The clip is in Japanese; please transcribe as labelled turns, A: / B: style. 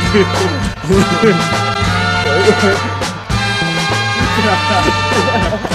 A: Ha ha ha.